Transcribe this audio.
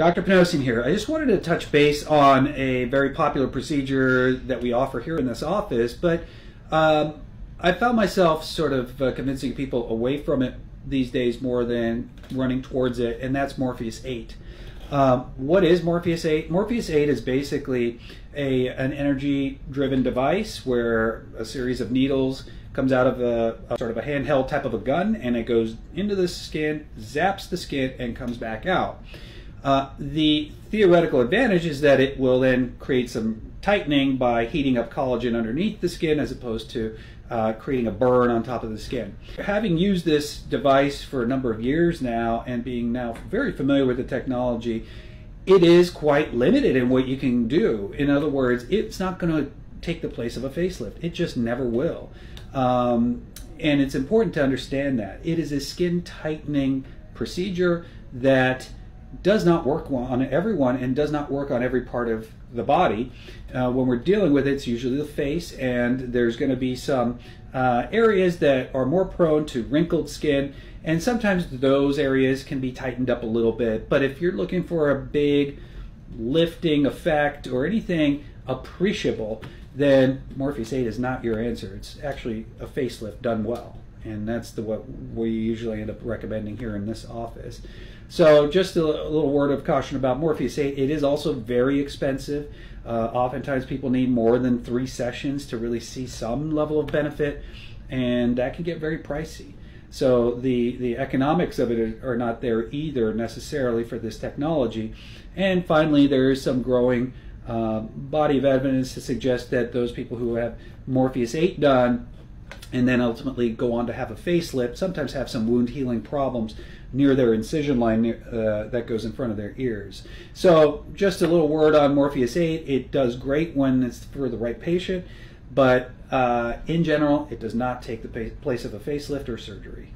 Dr. Panossian here. I just wanted to touch base on a very popular procedure that we offer here in this office, but um, I found myself sort of uh, convincing people away from it these days more than running towards it, and that's Morpheus 8. Um, what is Morpheus 8? Morpheus 8 is basically a, an energy driven device where a series of needles comes out of a, a, sort of a handheld type of a gun and it goes into the skin, zaps the skin, and comes back out. Uh, the theoretical advantage is that it will then create some tightening by heating up collagen underneath the skin as opposed to uh, creating a burn on top of the skin. Having used this device for a number of years now and being now very familiar with the technology, it is quite limited in what you can do. In other words, it's not going to take the place of a facelift. It just never will. Um, and it's important to understand that. It is a skin tightening procedure that does not work on everyone and does not work on every part of the body. Uh, when we're dealing with it, it's usually the face, and there's going to be some uh, areas that are more prone to wrinkled skin, and sometimes those areas can be tightened up a little bit. But if you're looking for a big lifting effect or anything appreciable, then Morpheus 8 is not your answer. It's actually a facelift done well and that's the what we usually end up recommending here in this office. So just a, little word of caution about Morpheus 8. It is also very expensive. Uh, oftentimes people need more than three sessions to really see some level of benefit, and that can get very pricey. So the, the economics of it are not there either necessarily for this technology. And finally, there is some growing uh, body of evidence to suggest that those people who have Morpheus 8 done and then ultimately go on to have a facelift, sometimes have some wound healing problems near their incision line uh, that goes in front of their ears. So just a little word on Morpheus 8. It does great when it's for the right patient, but uh, in general, it does not take the place of a facelift or surgery.